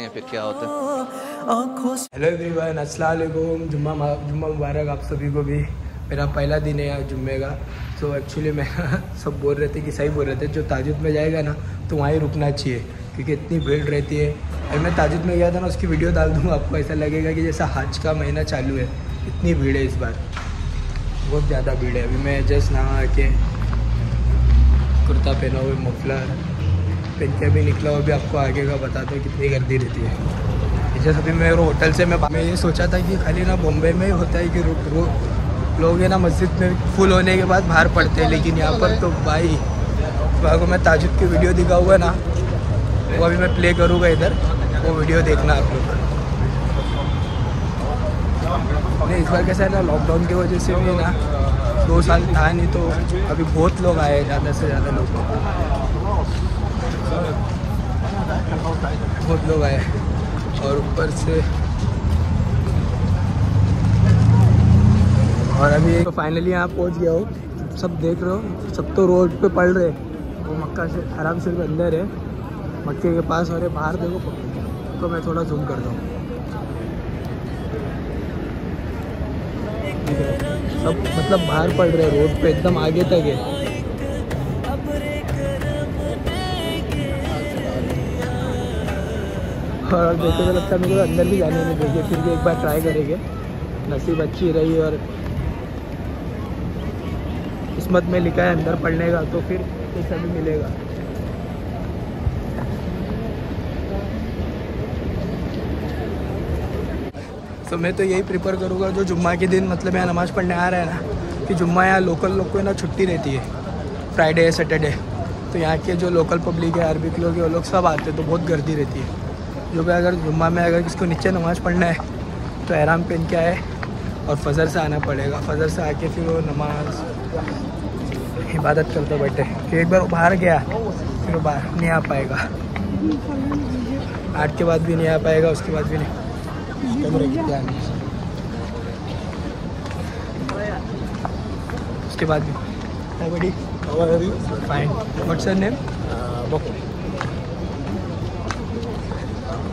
हैं फिर क्या होता है। हेलो एवरीवन अस्सलाम वालेकुम जुम्मा जुम्मा मुबारक आप सभी को भी। मेरा पहला दिन है आज जुम्मे का। तो एक्चुअली मैं सब बोल रहे थे कि सही बोल रहे थे। जो ताजुद में जाएगा ना तो वहाँ ही रुकना चाहिए, क्योंकि इतनी भीड़ रहती है। और मैं ताजुद में गया था ना, उसकी वीडियो डाल दूँगा आपको ऐसा लगेगा कि जैसा हज का महीना चालू है। इतनी भीड़ है इस बार। बहुत ज़्यादा भीड़ है। अभी मैं जस्ट नहा के कुर्ता पहना हुए मफलर। पहन के निकला हुआ भी आपको आगे का बताता हूँ कितनी गर्दी रहती है। जैसे अभी मैं होटल से मैं मैं ये सोचा था कि खाली ना बॉम्बे में ही होता है कि रो, रो, लोग है ना मस्जिद में फुल होने के बाद बाहर पड़ते हैं लेकिन यहाँ पर तो भाई को मैं ताजुद की वीडियो दिखा हुआ ना वो अभी मैं प्ले करूँगा इधर वो वीडियो देखना आप लोग। नहीं इस बार कैसा है ना लॉकडाउन की वजह से भी ना दो साल था नहीं तो अभी बहुत लोग आए ज़्यादा से ज़्यादा लोग। बहुत लोग आए और ऊपर से और अभी तो फाइनली यहाँ पहुँच गया हो। सब देख रहे हो। सब तो रोड पे पड़ रहे वो मक्का से आराम सिर्फ़ अंदर है। मक्के के पास और बाहर देखो। तो मैं थोड़ा जूम कर दूँ सब मतलब बाहर पड़ रहे रोड पे। एकदम आगे तक है। और देखते तो लगता है मेरे को अंदर भी जाने नहीं देंगे, फिर भी एक बार ट्राई करेंगे। नसीब अच्छी रही और किस्मत में लिखा है अंदर पढ़ने का तो फिर पैसा भी मिलेगा। तो मैं तो यही प्रिफर करूँगा जो जुम्मा के दिन मतलब यहाँ नमाज़ पढ़ने आ रहा है ना, कि जुम्मा यहाँ लोकल लोग को ना छुट्टी रहती है फ्राइडे सैटरडे तो यहाँ के जो लोकल पब्लिक है अरबिक लोग वो लोग सब आते हैं तो बहुत गर्दी रहती है। जो कि अगर जुम्मा में अगर किसको नीचे नमाज़ पढ़ना है तो एहराम पहन के आए और फजर से आना पड़ेगा। फजर से आके फिर वो नमाज़ इबादत करते बैठे। फिर एक बार वो बाहर गया फिर वो बाहर नहीं आ पाएगा। आठ के बाद भी नहीं आ पाएगा उसके बाद भी नहीं। उसके बाद भी। Hi buddy, how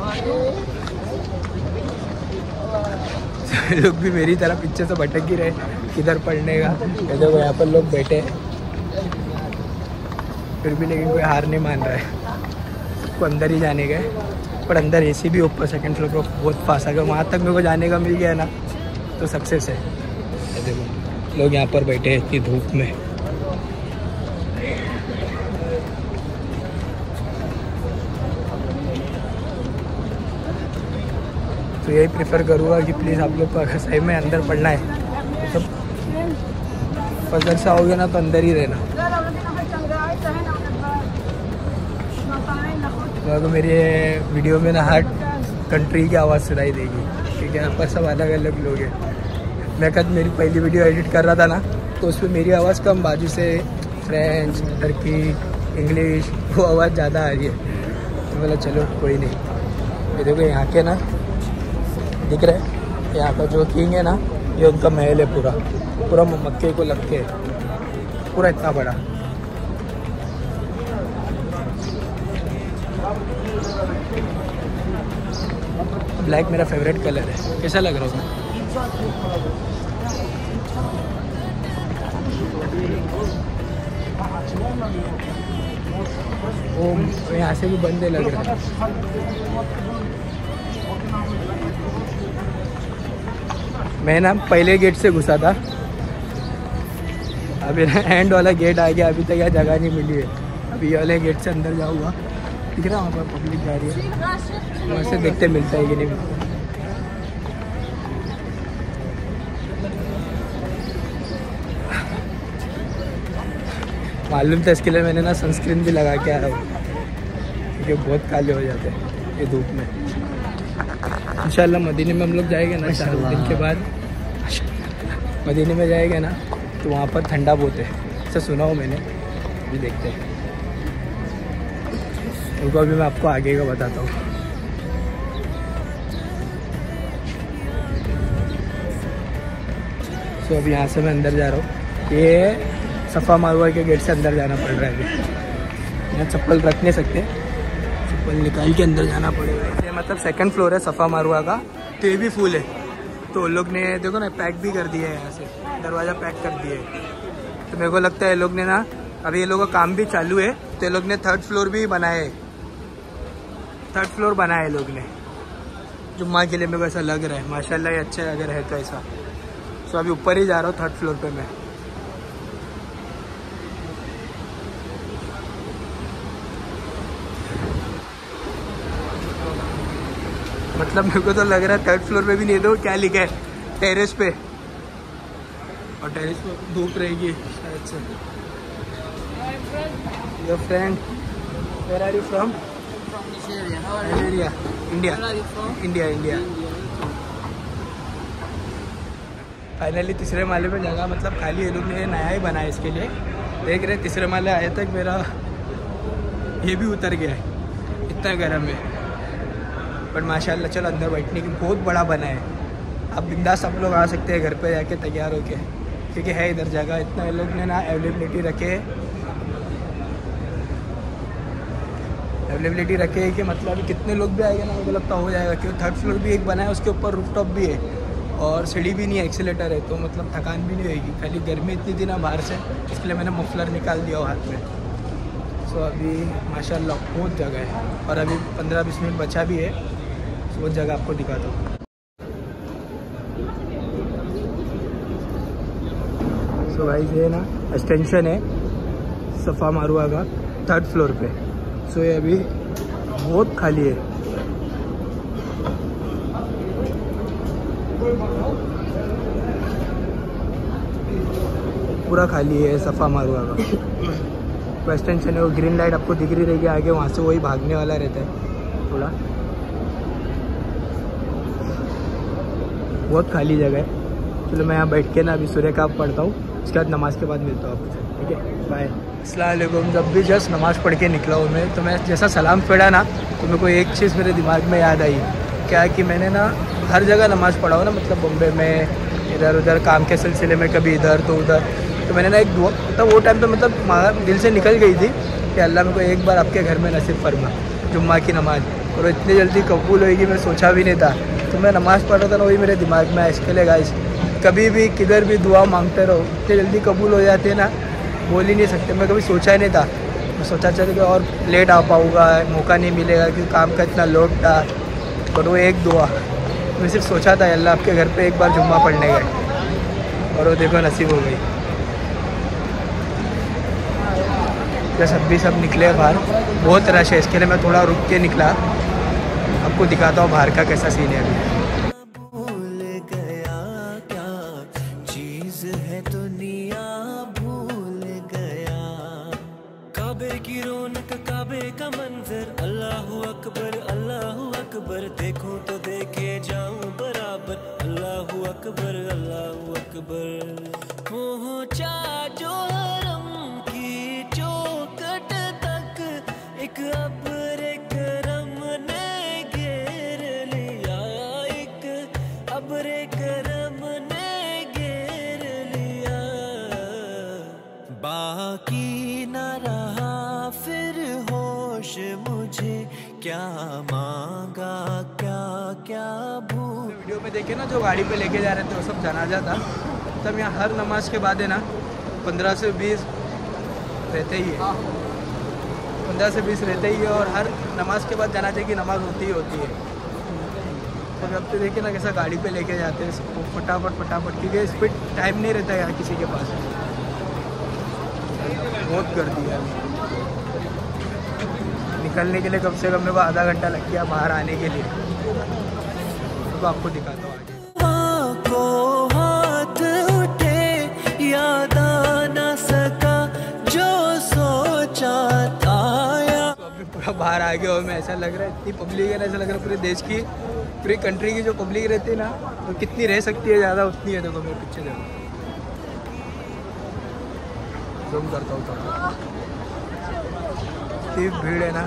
लोग भी मेरी तरह पीछे से भटक ही रहे, किधर पढ़ने का। देखो, यहाँ पर लोग बैठे। फिर भी लेकिन कोई हार नहीं मान रहा है। सबको अंदर ही जाने गए पर अंदर एसी भी ऊपर सेकंड फ्लोर पर बहुत फास्ट अगर वहाँ तक मेरे को जाने का मिल गया ना तो सक्सेस है। देखो, लोग यहाँ पर बैठे इतनी धूप में। तो यही प्रेफर करूँगा कि प्लीज़ आप लोग को अगर सही में अंदर पढ़ना है। तो फजर से आओगे ना तो अंदर ही रहना। तो मेरी वीडियो में ना हर कंट्री की आवाज़ सुनाई देगी, क्योंकि यहाँ पर सब अलग अलग लोग हैं। मैं कल मेरी पहली वीडियो एडिट कर रहा था ना तो उस पर मेरी आवाज़ कम, बाजू से फ्रेंच टर्की इंग्लिश वो आवाज़ ज़्यादा आ रही है। तो बोला, चलो, कोई नहीं। देखो, यहाँ के ना दिख रहे हैं। यहाँ का जो किंग है ना, ये उनका महल है पूरा। पूरा मक्के को लग के। पूरा इतना बड़ा। ब्लैक मेरा फेवरेट कलर है। कैसा लग रहा है यहाँ से भी बंदे लग रहे हैं। मैं ना पहले गेट से घुसा था। अभी ना एंड वाला गेट आ गया, अभी तक यहाँ जगह नहीं मिली है। अभी वाले गेट से अंदर जाऊँगा। दिख रहा वहाँ पर पब्लिक जा रही है। वहाँ से देखते मिलता है कि नहीं मिलता। मालूम था इसके लिए मैंने ना सनस्क्रीन भी लगा के आया हूँ। क्योंकि बहुत काले हो जाते हैं, ये धूप में। इंशाल्लाह मदीने में हम लोग जाएँगे ना चार दिन के बाद। मदीने में जाएँगे ना तो वहाँ पर ठंडा बहुत है। ऐसा सुना हो मैंने। अभी देखते हैं। उनको अभी मैं आपको आगे का बताता हूँ। सो अभी यहाँ से मैं अंदर जा रहा हूँ। ये सफ़ा मारवा के गेट से अंदर जाना पड़ रहा है। अभी यहाँ चप्पल रख नहीं सकते। चप्पल निकाल के अंदर जाना पड़ेगा। मतलब सेकंड फ्लोर है सफ़ा मारुआ का। तो ये भी फुल है। तो लोग ने, देखो ना पैक भी कर दिया है यहाँ से। दरवाज़ा पैक कर दिया है। तो मेरे को लगता है ये लोग ने ना अभी ये लोगों का काम भी चालू है। तो ये लोग ने थर्ड फ्लोर भी बनाया है थर्ड फ्लोर बनाया है लोग ने। जुम्मा के लिए मेरे को ऐसा लग रहा है। माशाल्लाह ये अच्छा अगर है तो ऐसा सो अभी ऊपर ही जा रहा हूँ थर्ड फ्लोर पे मैं। मतलब मेरे को तो लग रहा है थर्ड फ्लोर पे भी नहीं दो क्या लिखा है टेरेस पे और टेरेस पे धूप रहेगी शायद से your friend where are you from. India. India, India. Finally तीसरे माले पे जगह मतलब खाली ये लोग ने नया ही बनाया इसके लिए देख रहे तीसरे माले आए तक मेरा ये भी उतर गया है इतना गर्म है बट माशाल्लाह, चलो अंदर बैठने की बहुत बड़ा बना है। अब बिंदास सब लोग आ सकते हैं घर पे जाके तैयार होके, क्योंकि है इधर जगह, इतना लोग ने ना अवेलेबिलिटी रखे है। अवेलेबिलिटी रखे है कि मतलब कितने लोग भी आएँगे ना, मुझे लगता हो जाएगा, क्योंकि थर्ड फ्लोर भी एक बना है, उसके ऊपर रूफ टॉप भी है, और सीढ़ी भी नहीं है एक्सीटर है तो मतलब थकान भी नहीं होगी खाली गर्मी इतनी थी ना बाहर से इसके लिए मैंने मफलर निकाल दिया हाथ में। सो अभी माशाल्लाह बहुत जगह है, और अभी पंद्रह बीस मिनट बचा भी है। वो जगह आपको दिखाता हूँ। सो भाई ये ना एक्सटेंशन है सफ़ा मारुआ का थर्ड फ्लोर पे। सो ये अभी बहुत खाली है। पूरा खाली है सफ़ा मारुआ का। तो एक्सटेंशन है, वो ग्रीन लाइट आपको दिख रही रहेगी, आगे वहाँ से वही भागने वाला रहता है, थोड़ा। बहुत खाली जगह है। चलो मैं यहाँ बैठ के ना अभी सूर्य का पढ़ता हूँ। उसके बाद नमाज़ के बाद मिलता हूँ आपसे, ठीक है? बाय असलम जब भी जस्ट नमाज़ पढ़ के निकला हूँ मैं तो मैं जैसा सलाम पढ़ा ना तो मेरे को एक चीज़ मेरे दिमाग में याद आई। क्या कि मैंने ना हर जगह नमाज़ पढ़ा हो ना मतलब बॉम्बे में, इधर उधर, काम के सिलसिले में, कभी इधर तो उधर। तो मैंने ना एक दुआ मतलब वो टाइम पे मतलब दिल से निकल गई थी कि अल्लाह मेरे को एक बार आपके घर में नसीब फरमा, जुम्मा की नमाज़। और इतनी जल्दी कबूल होएगी, मैं सोचा भी नहीं था। तो मैं नमाज़ पढ़ रहा था ना, वही मेरे दिमाग में इसके लिए गाइस कभी भी किधर भी दुआ मांगते रहो, इतने जल्दी कबूल हो जाते है ना, बोल ही नहीं सकते। मैं कभी सोचा ही नहीं था। मैं सोचा, चलो कि और लेट आ पाऊँगा, मौका नहीं मिलेगा क्योंकि काम का इतना लोड था और वो एक दुआ। मैं सिर्फ़ सोचा था, अल्लाह आपके घर पे एक बार जुम्मा पढ़ने गए। और वो देखो, नसीब हो गई। बस अब भी सब निकले बाहर। बहुत रश है, इसके लिए मैं थोड़ा रुक के निकला। आपको दिखाता हूँ बाहर का कैसा सीन है अभी। देखे ना जो गाड़ी पे लेके जा रहे थे, वो सब जनाजा था। तब यहाँ हर नमाज़ के बाद है ना, पंद्रह से बीस रहते ही है। पंद्रह से बीस रहते ही है और हर नमाज़ के बाद जनाजे की नमाज़ होती ही होती है। तो अब तो देखिए ना कैसा गाड़ी पे लेके जाते हैं, सबको फटाफट फटाफट, क्योंकि स्पीड टाइम नहीं रहता यहाँ किसी के पास। बहुत गर्दी है निकलने के लिए कम से कम मेरे को आधा घंटा लग गया बाहर आने के लिए। तो आपको दिखाता हूँ। बाहर आ गया और मैं ऐसा लग रहा है, इतनी पब्लिक है ऐसा लग रहा है पूरे देश की, पूरी कंट्री की जो पब्लिक रहती है ना तो कितनी रह सकती है ज़्यादा, उतनी है देखो मेरे पीछे देखो। जूम करता हूँ थोड़ा। इतनी भीड़ है ना।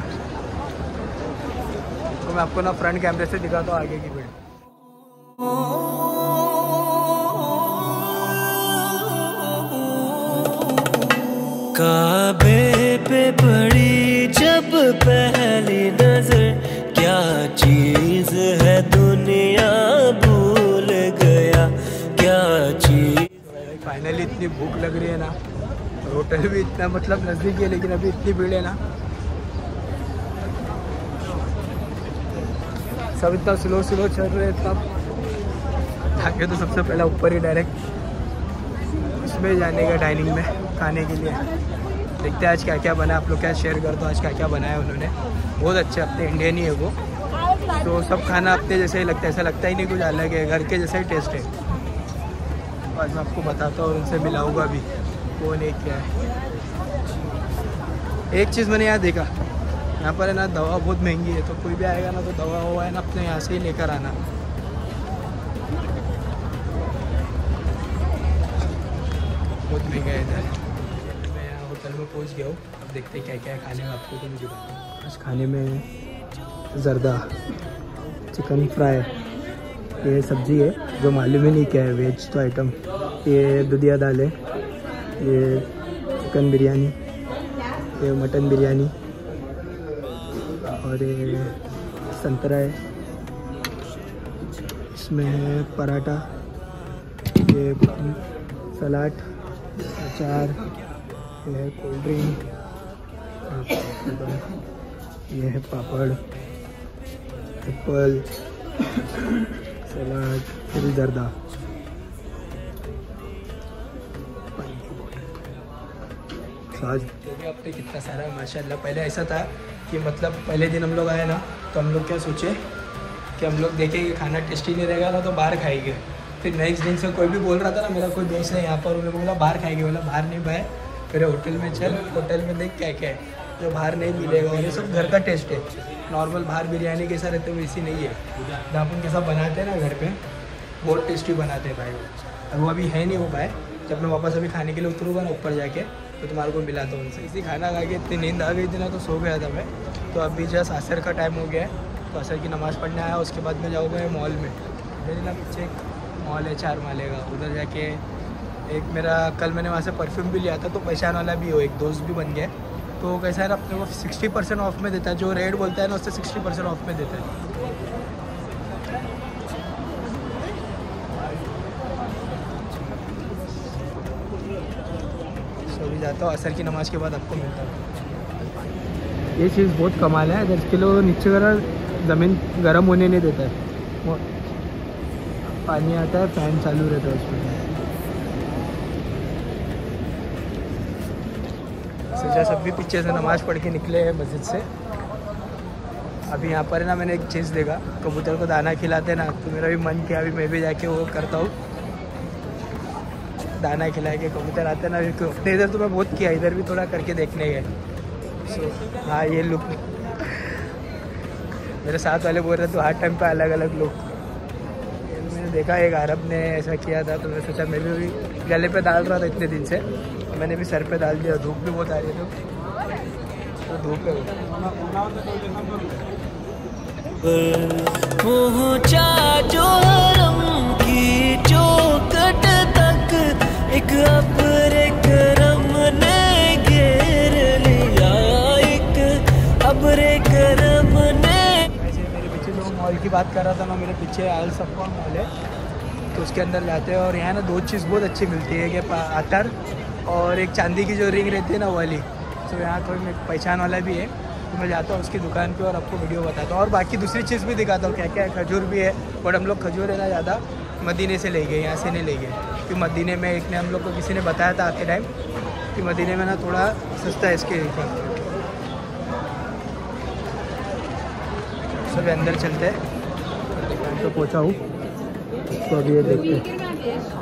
तो मैं आपको ना फ्रंट कैमरे से दिखाता हूँ आगे की भीड़। काबे पे जब पहली नज़र, क्या चीज़ है दुनिया भूल गया? क्या चीज़? फाइनली इतनी भूख लग रही है ना, होटल भी इतना मतलब नज़दीक है लेकिन अभी इतनी भीड़ है ना। सब इतना स्लो स्लो चल रहे हैं, तब जाके तो सबसे पहला ऊपर ही डायरेक्ट उसमें जाने का डाइनिंग में, खाने के लिए। देखते हैं आज क्या क्या बना, आप लोग क्या शेयर कर दो, आज क्या क्या बनाया उन्होंने। बहुत अच्छे अपने इंडियन ही है वो। तो सब खाना अपने जैसे ही लगता है, ऐसा लगता ही नहीं कुछ अलग है, घर के जैसा ही टेस्ट है। आज मैं आपको बताता हूँ, उनसे मिलाऊँगा भी कौन है क्या है। एक चीज़ मैंने यहाँ देखा, यहाँ पर है ना दवा बहुत महँगी है तो कोई भी आएगा ना तो दवा हुआ है ना अपने यहाँ से ही लेकर आना। बहुत महँगा है इधर। में पहुँच गया हूँ। अब देखते हैं क्या क्या है खाने में आपको तो मुझे आज खाने में जरदा, चिकन फ्राई। ये सब्ज़ी है, जो मालूम ही नहीं क्या है, वेज तो आइटम ये दुधिया दाल है, ये चिकन बिरयानी, ये मटन बिरयानी, और ये संतरा है। इसमें है पराठा, ये सलाद, अचार ये है कोल्ड ड्रिंक ये है पापड़, एप्पल, सलाद, फिर जर्दा। आज आपने कितना सारा, माशाल्लाह, पहले ऐसा था कि मतलब पहले दिन हम लोग आए ना तो हम लोग क्या सोचे कि हम लोग देखेंगे खाना टेस्टी नहीं रहेगा ना तो बाहर खाएँगे। फिर नेक्स्ट दिन से कोई भी बोल रहा था ना, मेरा कोई दोस्त है यहाँ पर, उन्होंने बोला, बाहर खाएँगे? बोला, बाहर नहीं भाई मेरे होटल में चल, होटल में देख क्या क्या है। जो बाहर नहीं मिलेगा ये सब घर का टेस्ट है। नॉर्मल बाहर बिरयानी कैसा रहते हैं वैसी नहीं है। जहाँ अपन कैसा बनाते हैं ना घर पे, बहुत टेस्टी बनाते हैं भाई और वो अभी है नहीं हो पाए। जब मैं वापस अभी खाने के लिए उतरूँगा ना ऊपर जाके तो तुम्हारे को मिला था उनसे। इसी खाना खा के इतनी नींद आ गई थी ना तो सो गया था मैं। तो अभी जस्ट असर का टाइम हो गया है। तो असर की नमाज़ पढ़ने आया, उसके बाद मैं जाऊँगा मॉल में। मेरे ना पीछे मॉल है चार माले का। उधर जाके एक मेरा, कल मैंने वहाँ से परफ्यूम भी लिया था तो पहचान वाला भी हो, एक दोस्त भी बन गया। तो कैसा है ना अपने को सिक्सटी परसेंट ऑफ़ में देता है। जो रेट बोलता है ना, उससे सिक्सटी परसेंट ऑफ़ में देता है। अभी जाता हूँ, असर की नमाज़ के बाद आपको मिलता हूँ। ये चीज़ बहुत कमाल है इसके लोग नीचे करा ज़मीन गर्म होने नहीं देता है। पानी आता है, फ़ैन चालू रहता है उसमें। सोचा सब भी पीछे से नमाज़ पढ़ के निकले हैं मस्जिद से। अभी यहाँ पर है ना मैंने एक चीज़ देखा, कबूतर को दाना खिलाते ना तो मेरा भी मन किया, अभी मैं भी जाके वो करता हूँ। दाना खिला के कबूतर आते ना अपने इधर तो मैं बहुत किया, इधर भी थोड़ा करके देखने गए सो हाँ ये लुक मेरे साथ वाले बोल रहे तो हर टाइम पे अलग अलग लुक मैंने देखा, एक अरब ने ऐसा किया था तो मैंने सोचा, मैं भी गले पे डाल रहा था इतने दिन से। मैंने भी सर पे डाल दिया धूप भी बहुत आ रही है तो धूप है पहुँचा जो की चौकट तक एक अब्र करम ने घेर लिया एक अब्र करम ने वैसे मेरे पीछे जो मॉल की बात कर रहा था ना मेरे पीछे आल सफ़ा मॉल है तो उसके अंदर जाते हैं और यहाँ ना दो चीज़ बहुत अच्छी मिलती है कि अतर और एक चांदी की जो रिंग रहती है ना वाली। तो यहाँ थोड़ी मेरी पहचान वाला भी है। तो मैं जाता हूँ उसकी दुकान पे और आपको वीडियो बताता हूँ। और बाकी दूसरी चीज़ भी दिखाता हूँ। क्या क्या है खजूर भी है। बट हम लोग खजूर है ना ज़्यादा मदीने से ले गए, यहाँ से नहीं ले गए। क्योंकि मदीने में एक ने हम लोग को किसी ने बताया था आते टाइम कि मदीने में ना थोड़ा सस्ता है इसके ऊपर। सब अंदर चलते हैं। पे पहुँचा हूँ। तो अभी ये देखते हैं।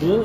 bu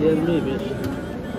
25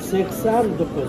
89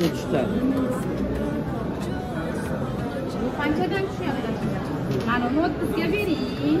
3 tane. Pançadan şu yapacağız. Yani not kızga vereyim.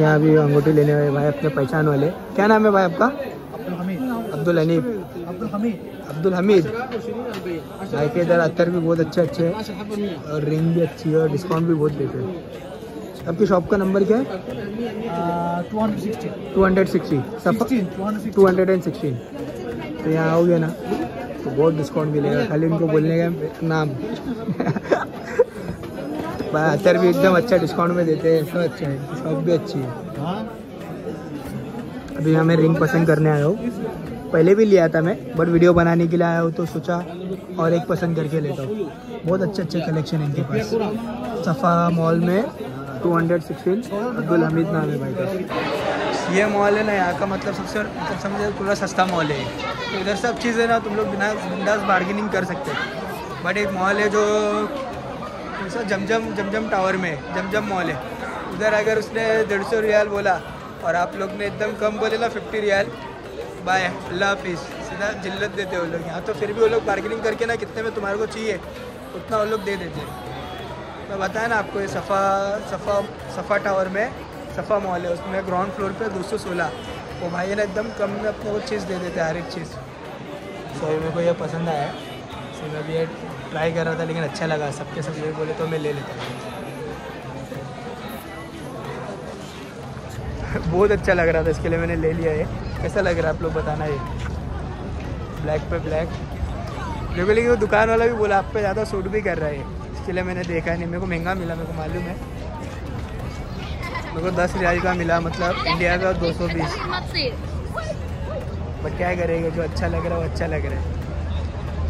यहाँ भी अंगूठी लेने वाले भाई अपने पहचान वाले। क्या नाम है भाई आपका? अब्दुल हनीफ। अब्दुल हमीद। अब्दुल हमीद भाई के इधर अत्तर भी बहुत अच्छे अच्छे हैं। और रिंग भी अच्छी है और डिस्काउंट भी बहुत देते हैं। आपकी शॉप का नंबर क्या है? Two hundred sixty two hundred and sixteen तो यहाँ आओगे ना तो बहुत डिस्काउंट मिलेगा। खाली उनको बोलने का नाम। अत्तर भी एकदम अच्छा डिस्काउंट में देते हैं, सब अच्छा है शॉप भी अच्छी है। अभी यहाँ मैं रिंग पसंद करने आया हूँ। पहले भी लिया था मैं, बट वीडियो बनाने के लिए आया हूँ तो सोचा और एक पसंद करके लेता हूँ। बहुत अच्छे अच्छे कलेक्शन है इनके पास। सफ़ा मॉल में two hundred sixteen Abdul Hamid नाम है भाई का। ये मॉल है ना, यहाँ का मतलब सबसे मतलब समझे पूरा सस्ता मॉल है। तो इधर सब चीज़ें ना तुम लोग बिना, बिंदास बार्गेनिंग कर सकते हो। बट एक मॉल है जो जैसा जमजम जमजम टावर में, जमजम मॉल है। उधर अगर उसने डेढ़ सौ रियाल बोला और आप लोग ने एकदम कम बोले ना फिफ्टी रियाल बाय अल्लाह हाफिज़। सीधा जिल्लत देते वो लोग यहाँ। तो फिर भी वो लोग बार्गेनिंग करके ना कितने में तुम्हारे को चाहिए, उतना वो लोग दे देते हैं। बताया ना आपको, ये सफ़ा सफ़ा सफ़ा टावर में, सफ़ा मॉल है। उसमें ग्राउंड फ्लोर पे दो सौ सोलह। वो भाई ने, एकदम कम में अपने को चीज़ दे देते हर एक चीज़। सो मेरे को यह पसंद आया? सो मैं भी ट्राई कर रहा था लेकिन अच्छा लगा। सबके सब ये बोले तो मैं ले लेता बहुत अच्छा लग रहा था इसके लिए मैंने ले लिया ये। कैसा लग रहा है आप लोग बताना ये? ब्लैक पे ब्लैक मेरे को लेकिन वो दुकान वाला भी बोला आप पे ज़्यादा सूट भी कर रहा है। इसके लिए मैंने देखा नहीं मेरे को महँगा मिला मेरे को मालूम है। मेरे को दस रियाल का मिला मतलब इंडिया का दो सौ बीस। बट क्या करेगा जो अच्छा लग रहा है वो अच्छा लग रहा है।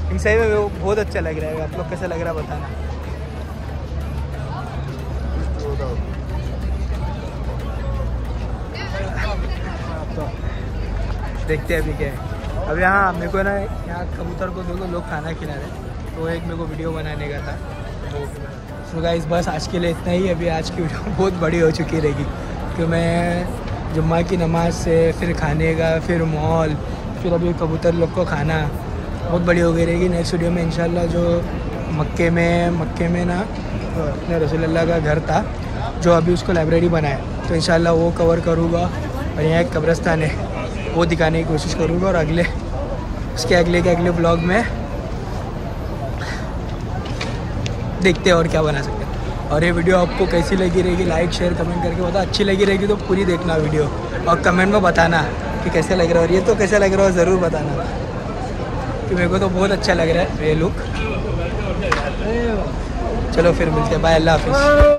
लेकिन सही में वो बहुत अच्छा लग रहा है, आप लोग कैसा लग रहा है बताना। देखते हैं अभी क्या है। अब यहाँ मेरे को ना, यहाँ कबूतर को दो लोग खाना खिला रहे तो एक मेरे को वीडियो बनाने का था। सो गाइस बस आज के लिए इतना ही। अभी आज की वीडियो बहुत बड़ी हो चुकी रहेगी। कि मैं जुम्मा की नमाज़ से, फिर खाने का, फिर मॉल फिर अभी कबूतर लोग को खाना। बहुत बड़ी हो गई रहेगी नेक्स्ट वीडियो में, इंशाल्लाह जो मक्के में मक्के में ना, अपने रसूलुल्लाह का घर था, जो अभी उसको लाइब्रेरी बनाया तो इन वो कवर करूँगा और यहाँ एक कब्रस्तान है, वो दिखाने की कोशिश करूँगा और अगले, उसके अगले के अगले ब्लॉग में देखते हैं और क्या बना सकते हैं। और ये वीडियो आपको कैसी लगी रहेगी लाइक शेयर कमेंट करके बता अच्छी लगी रहेगी तो पूरी देखना वीडियो और कमेंट में बताना कि कैसे लग रहा है। और ये तो कैसा लग रहा है, ज़रूर बताना। कि मेरे को तो बहुत अच्छा लग रहा है ये लुक चलो फिर मिलते हैं। बाय अल्लाह हाफिज़।